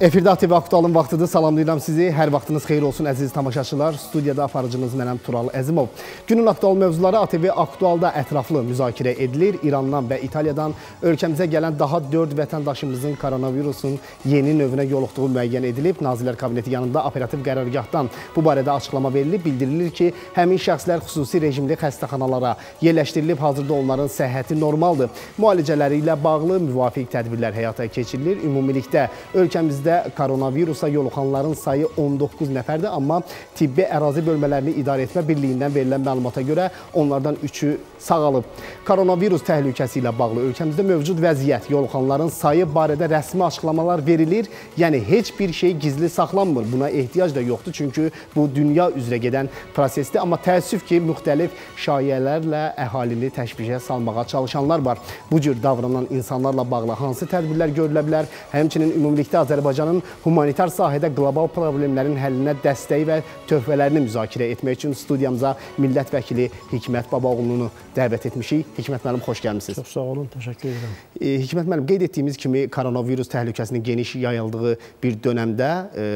Efirdə ATV Aktualın vaxtıdır. Salamlayıram sizi. Hər vaxtınız xeyir olsun əziz tamaşaçılar. Studiyada aparıcınız mənəm Tural Əzimov. Günün aktual mövzuları ATV Aktualda ətraflı müzakirə edilir. İrandan və İtaliyadan ölkəmizə gələn daha 4 vətəndaşımızın koronavirusun yeni növünə yoluxduğu müəyyən edilib. Nazirlər Kabineti yanında operativ qərargahdan bu barədə açıqlama verilib. Bildirilir ki, həmin şəxslər xüsusi rejimli xəstəxanalara yerləşdirilib. Hazırda onların səhhəti normaldır. Müalicələri ilə bağlı müvafiq tədbirlər həyata keçirilir. Ümumilikdə ölkəmizdə ölkəmizdə koronavirusa yoluxanların sayı 19 nəfərdir, amma tibbi ərazi bölmələrini idarə etmə birliyindən verilən məlumata görə onlardan 3-ü sağalıb. Koronavirus təhlükəsi ilə bağlı ölkəmizdə mövcud vəziyyət, yoluxanların sayı barədə rəsmi açıqlamalar verilir. Yəni heç bir şey gizli saxlanmır. Buna ehtiyac da yoxdur, çünki bu dünya üzrə gedən prosesdir. Amma təəssüf ki, müxtəlif şayələrlə əhalini təşvişə salmağa çalışanlar var. Bu cür davranan insanlarla bağlı hansı tədbirlər görülə bilər? Həmçinin ümumilikdə Azərbaycan Azərbaycanın humanitar sahədə qlobal problemlərin həllinə dəstəyi və töhfələrini müzakirə etmək üçün studiyamıza millət vəkili Hikmət Babaoğlunu dəvət etmişik. Hikmət müəllim, xoş gəlmisiniz. Çox sağ olun, təşəkkür edirəm. E, Hikmət müəllim, qeyd etdiyimiz kimi koronavirus təhlükəsinin geniş yayıldığı bir dönəmdə e,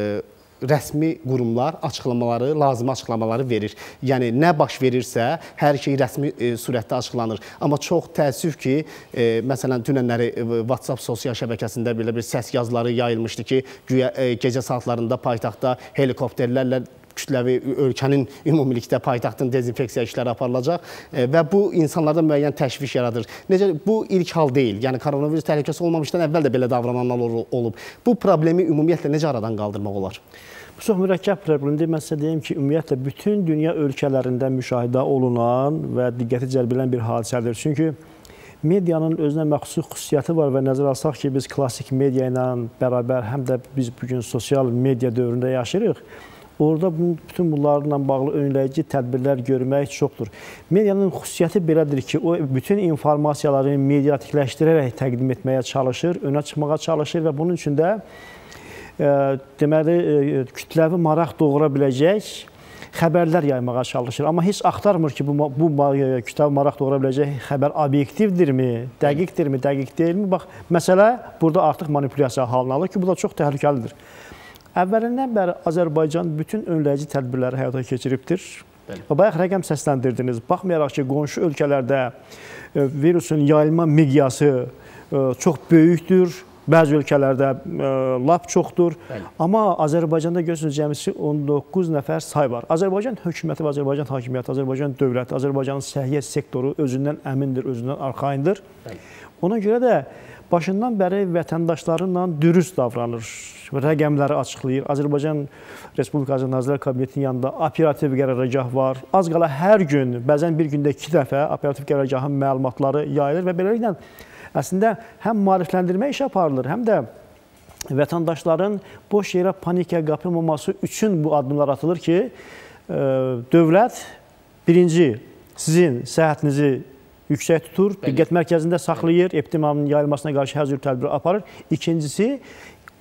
rəsmi qurumlar açıqlamaları, lazımi açıqlamaları verir. Yəni nə baş verirsə, hər şey rəsmi e, surətdə açıqlanır. Amma çox təəssüf ki, e, məsələn dünənləri e, WhatsApp sosial şəbəkəsində belə bir səs yazıları yayılmışdı ki, güya e, gecə saatlarında paytaxtda helikopterlərlə kütləvi ölkənin ümumilikdə paytaxtın dezinfeksiya işləri aparılacaq e, və bu insanlarda müəyyən təşviş yaradır. Necə bu ilk hal deyil. Yəni koronavirus təhlükəsi olmamışdan əvvəl də belə davrananlar olub. Bu problemi ümumiyyətlə necə aradan qaldırmaq olar? Bu çox mürəkkəb problemdir. Mən sizə deyim ki, ümumiyyətlə bütün dünya ölkələrində müşahidə olunan və diqqəti cəlb edən bir hadisədir. Çünki medianın özünə məxsus xüsusiyyəti var və nəzərə alsaq ki, biz klassik media ilə bərabər həm də biz bu gün sosial media dövründə yaşayırıq. Orada bütün bunlarla bağlı önləyici tədbirlər görmək çoxdur. Medianın xüsusiyyəti belədir ki, o bütün informasiyaları mediatikləşdirərək təqdim etməyə çalışır, önə çıxmağa çalışır və bunun üçün də deməli kütləvi maraq doğura biləcək xəbərlər yaymağa çalışır. Amma heç axtarmır ki, bu bu kütləvi maraq doğura biləcək xəbər obyektivdirmi, dəqiqdirmi, dəqiq deyilmi? Bax, məsələ burada artıq manipulyasiya halını alır ki, bu da çox təhlükəlidir. Əvvəlindən bəri Azərbaycan bütün önləyici tədbirləri həyata keçiribdir. Bəli. Bayaq rəqəm səsləndirdiniz. Baxmayaraq ki, qonşu ölkələrdə virusun yayılma miqyası çox böyükdür Bəzi ölkələrdə ə, e, lap çoxdur. Bəli. Amma Azərbaycanda görürsünüz cəmisi 19 nəfər say var. Azərbaycan hökuməti və Azərbaycan hakimiyyəti, Azərbaycan dövləti, Azərbaycanın səhiyyə sektoru özündən əmindir, özündən arxayındır. Bəli. Ona görə də başından bəri vətəndaşlarıyla dürüst davranır. Rəqəmləri açıqlayır. Azərbaycan Respublikası Nazirlər Kabinetinin yanında operativ qərargah var. Az qala hər gün, bəzən bir gündə 2 dəfə operativ qərargahın məlumatları yayılır və beləliklə əslində həm maarifləndirmə işi aparılır, həm də vətəndaşların boş yerə panikaya qapılmaması üçün bu addımlar atılır ki, e, dövlət birinci sizin səhhətinizi yüksək tutur, diqqət mərkəzində saxlayır, epidemiyanın yayılmasına qarşı hər cür tədbir aparır. İkincisi,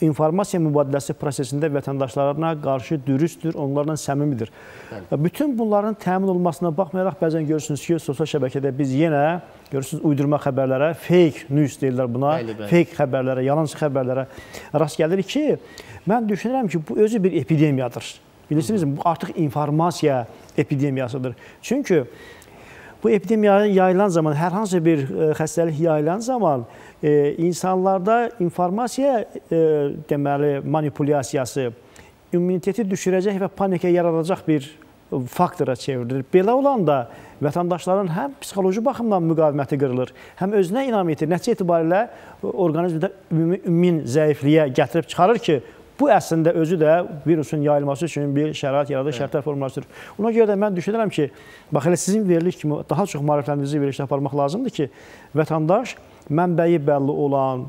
informasiya mübadiləsi prosesində vətəndaşlarına qarşı dürüsttür, onlarla səmimidir. Bəli. Bütün bunların təmin olmasına baxmayaraq bəzən görürsünüz ki, sosial şəbəkədə biz yenə görürsünüz uydurma xəbərlərə, fake news deyirlər buna, bəli, bəli. fake xəbərlərə, yalançı xəbərlərə rast gəlir ki, mən düşünürəm ki, bu özü bir epidemiyadır. Bilirsinizmi? Bu artıq informasiya epidemiyasıdır. Çünki bu epidemiya yayılan zaman, hər hansı bir e, xəstəlik yayılan zaman e, insanlarda informasiya e, deməli manipulyasiyası immuniteti düşürəcək və panika yaradacaq bir faktora çevrilir. Belə olanda vətəndaşların həm psixoloji baxımdan müqaviməti qırılır, həm özünə inam etir. Nəticə etibarilə orqanizmdə ümumi zəifliyə gətirib çıxarır ki, bu əslində özü də virusun yayılması üçün bir şərait yaradır, şərtlər formalaşdırır. Ona görə də mən düşünürəm ki, bax elə sizin veriliş kimi daha çox maarifləndirici verilişlər aparmaq lazımdır ki, vətəndaş mənbəyi bəlli olan,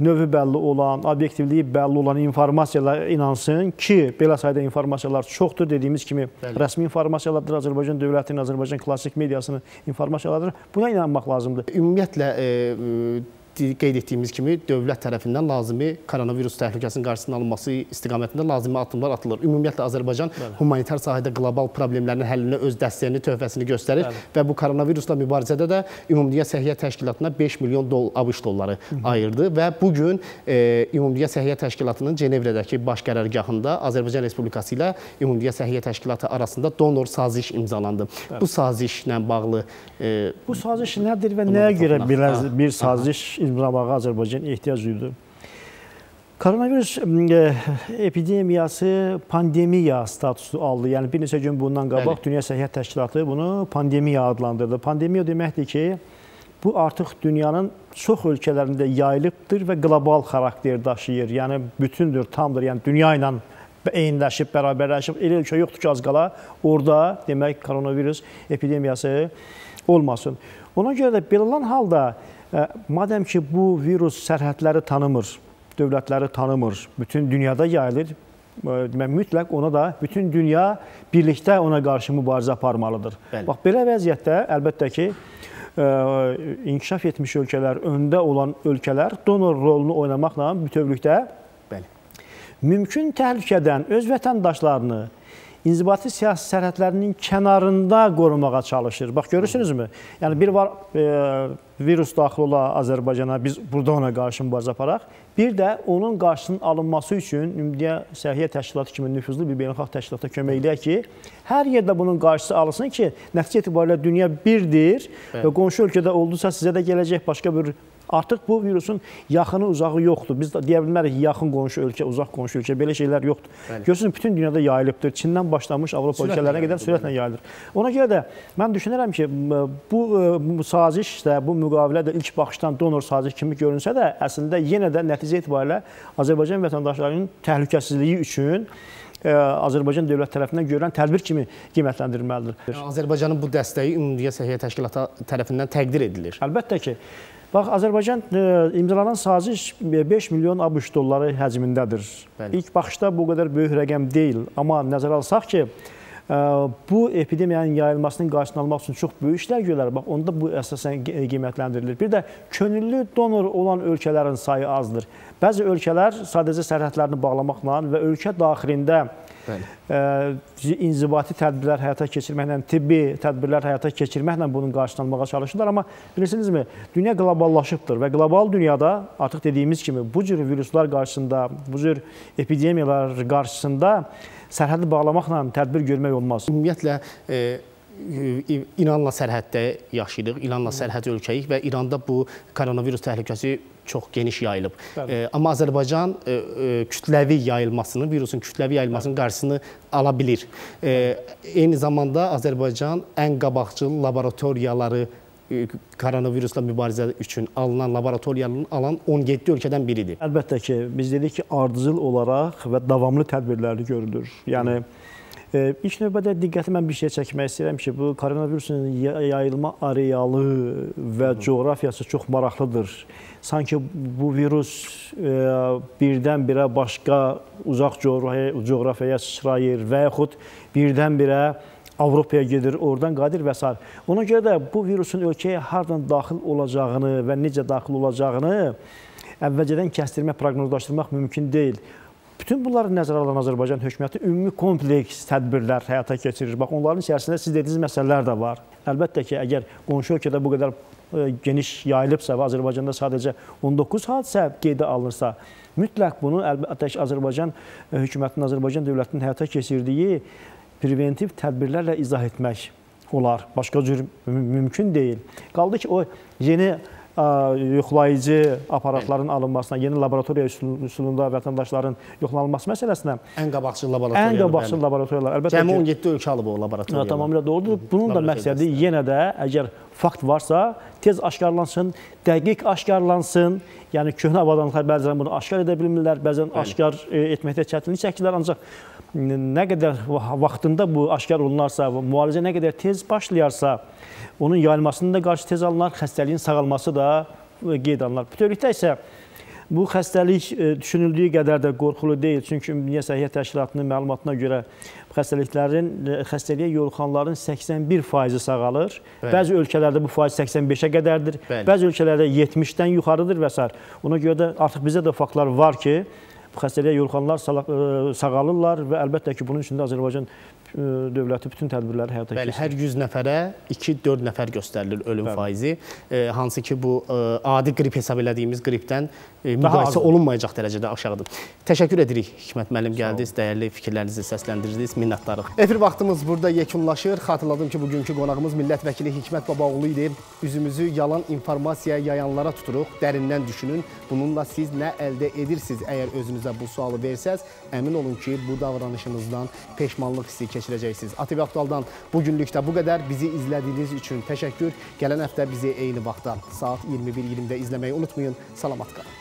növü bəlli olan, obyektivliyi bəlli olan informasiyalara inansın ki, belə sayda informasiyalar çoxdur. Dediyimiz kimi Bəli. rəsmi informasiyalardır, Azərbaycan dövlətinin, Azərbaycan klassik mediasının informasiyalarıdır. Buna inanmaq lazımdır. Ümumiyyətlə e, qeyd etdiyimiz kimi dövlət tərəfindən lazımi koronavirus təhlükəsinin qarşısının alınması istiqamətində lazımi addımlar atılır. Ümumiyyətlə Azərbaycan Bəli. humanitar sahədə qlobal problemlərin həllinə öz dəstəyini, töhfəsini göstərir Bəli. və bu koronavirusla mübarizədə də Ümumdünya Səhiyyə Təşkilatına 5 milyon dol ABŞ dolları -hı. ayırdı və bu gün e, Ümumdünya Səhiyyə Təşkilatının Cenevrədəki baş qərargahında Azərbaycan Respublikası ilə Ümumdünya Səhiyyə Təşkilatı arasında donor saziş imzalandı. Bəli. Bu sazişlə bağlı e, bu saziş nədir və nəyə görə bir, bir saziş imzalamağa Azərbaycan ehtiyac duydu. Koronavirus e, epidemiyası pandemiya statusu aldı. Yəni bir neçə gün bundan qabaq Bəli. Dünya Səhiyyə Təşkilatı bunu pandemiya adlandırdı. Pandemiya deməkdir ki, bu artıq dünyanın çox ölkələrində yayılıbdır və qlobal xarakter daşıyır. Yəni bütündür, tamdır. Yəni dünya ilə eyniləşib, bərabərləşib. Elə ölkə yoxdur ki, az qala orada demək koronavirus epidemiyası olmasın. Ona görə də belə olan halda Madəm ki, bu virus sərhədləri tanımır, dövlətləri tanımır, bütün dünyada yayılır, demək mütləq ona da bütün dünya birlikdə ona qarşı mübarizə aparmalıdır. Bəli. Bax belə vəziyyətdə əlbəttə ki, inkişaf etmiş ölkələr, öndə olan ölkələr donor rolunu oynamaqla bütövlükdə Bəli. mümkün təhlükədən öz vətəndaşlarını inzibati siyasi sərhədlərinin kənarında qorumağa çalışır. Bax görürsünüzmü? Yəni bir var e, virus daxil ola Azərbaycana, biz burada ona qarşı mübarizə aparaq. Bir də onun qarşısının alınması üçün Ümumdünya Səhiyyə Təşkilatı kimi nüfuzlu bir beynəlxalq təşkilata kömək eləyək ki, hər yerdə bunun qarşısı alınsın ki, nəticə etibarilə dünya birdir Bəli. və qonşu ölkədə oldusa sizə də gələcək başqa bir Artıq bu virusun yaxını, uzağı yoxdur. Biz deyə bilmərik yaxın qonşu ölkə, uzaq qonşu ölkə, belə şeylər yoxdur. Görürsünüz, bütün dünyada yayılıbdır. Çindən başlamış Avropa sürətlə ölkələrinə qədər sürətlə yayılır. Ona görə də mən düşünürəm ki, bu, bu saziş də, bu müqavilə də ilk baxışdan donor saziş kimi görünsə də, əslində yenə də nəticə etibarilə Azərbaycan vətəndaşlarının təhlükəsizliyi üçün Azərbaycan dövlət tərəfindən görülən tədbir kimi qiymətləndirilməlidir. Azərbaycanın bu dəstəyi Ümumdünya Səhiyyə Təşkilatı tərəfindən təqdir edilir. Əlbəttə ki, Bax, Azərbaycan e, imzalanan saziş 5 milyon ABŞ dolları həcmindədir. Bəli. İlk baxışda bu qədər böyük rəqəm deyil, amma nəzərə alsaq ki, e, bu epidemiyanın yayılmasının qarşısını almaq üçün çox böyük işlər görürlər. Bax, onda bu əsasən qiymətləndirilir. Bir də könüllü donor olan ölkələrin sayı azdır. Bəzi ölkələr sadəcə sərhədlərini bağlamaqla və ölkə daxilində Bəli. inzibati tədbirlər həyata keçirməklə, tibbi tədbirlər həyata keçirməklə bunun qarşısını almağa çalışırlar. Amma bilirsinizmi, dünya qloballaşıbdır və qlobal dünyada artıq dediyimiz kimi bu cür viruslar qarşısında, bu cür epidemiyalar qarşısında sərhədi bağlamaqla tədbir görmək olmaz. Ümumiyyətlə e, İranla sərhəddə yaşayırıq, İranla sərhəd ölkəyik və İranda bu koronavirus təhlükəsi çox geniş yayılıb. E, amma Azərbaycan e, e, kütləvi yayılmasını, virusun kütləvi yayılmasının qarşısını ala bilir. E, eyni zamanda Azərbaycan ən qabaqcıl laboratoriyaları koronavirusla mübarizə üçün alınan laboratoriyanın alan 17 ölkədən biridir. Əlbəttə ki, biz dedik ki, ardıcıl olaraq və davamlı tədbirləri görülür. Yəni Hı. İlk növbədə diqqəti mən bir şey çəkmək istəyirəm ki, bu koronavirusun yayılma arealı və coğrafiyası çox maraqlıdır. Sanki bu virus birdən-birə başqa uzaq coğrafiyaya sıçrayır və yaxud birdən-birə Avropaya gedir, oradan qadir və s. Ona görə də bu virusun ölkəyə hardan daxil olacağını və necə daxil olacağını əvvəlcədən kəstirmək, proqnozlaşdırmaq mümkün deyil. Bütün bunları nəzərə alan Azərbaycan hökuməti ümumi kompleks tədbirlər həyata keçirir. Bax, onların içərisində siz dediyiniz məsələlər də var. Əlbəttə ki, əgər qonşu ölkədə bu qədər e, geniş yayılıbsa və Azərbaycanda sadəcə 19 hadisə qeydə alınırsa, mütləq bunu əlbəttə ki, Azərbaycan e, hökumətinin, Azərbaycan dövlətinin həyata keçirdiyi preventiv tədbirlərlə izah etmək olar. Başqa cür mümkün deyil. Qaldı ki, o yeni yoxlayıcı aparatların alınmasına, yeni laboratoriya üsulunda vətəndaşların yoxlanılması məsələsinə ən qabaqcıl laboratoriyalar. Ən qabaqcıl laboratoriyalar. Əlbəttə Cəmi 17 ölkə alıb o laboratoriyalar. Tamamilə doğrudur. Bunun da məqsədi yenə də əgər fakt varsa, tez aşkarlansın, dəqiq aşkarlansın. Yəni köhnə avadanlıqlar bəzən bunu aşkar edə bilmirlər, bəzən aşkar e, etməkdə çətinlik çəkirlər, ancaq nə qədər vaxtında bu aşkar olunarsa, müalicə nə qədər tez başlayarsa, onun yayılmasının da qarşı tez alınar, xəstəliyin sağalması da qeyd alınır. Bütövlükdə isə Bu xəstəlik e, düşünüldüyü qədər də qorxulu deyil. Çünki Ümumdünya Səhiyyə Təşkilatının məlumatına görə xəstəliklərin e, xəstəliyə yoluxanların 81%-i sağalır. Bəli. Bəzi ölkələrdə bu faiz 85-ə qədərdir. Bəli. Bəzi ölkələrdə 70-dən yuxarıdır və s. Ona görə də artıq bizdə də faktlar var ki, xəstəliyə yoluxanlar e, sağalırlar və əlbəttə ki, bunun üçün də Azərbaycan dövləti bütün tədbirləri həyata keçirir. Bəli, hər 100 nəfərə 2-4 nəfər göstərilir ölüm Bəli. faizi. E, hansı ki bu e, adi qrip hesab elədiyimiz qripdən e, müqayisə olunmayacaq dərəcədə aşağıdır. Təşəkkür edirik Hikmət müəllim gəldiniz, dəyərli fikirlərinizi səsləndirdiniz. Minnətdarıq. Efir vaxtımız burada yekunlaşır. Xatırladım ki, bugünkü qonağımız millət vəkili Hikmət Babaoğlu idi. Üzümüzü yalan informasiya yayanlara tuturuq. Dərindən düşünün. Bununla siz nə əldə edirsiniz? Əgər özünüzə bu sualı versəz, əmin olun ki, bu davranışınızdan peşmanlıq hissi keçir keçirəcəksiniz. ATV Aktualdan bugünlük də bu qədər. Bizi izlədiyiniz üçün təşəkkür. Gələn həftə bizi eyni vaxtda saat 21:20-də izləməyi unutmayın. Salamat qalın.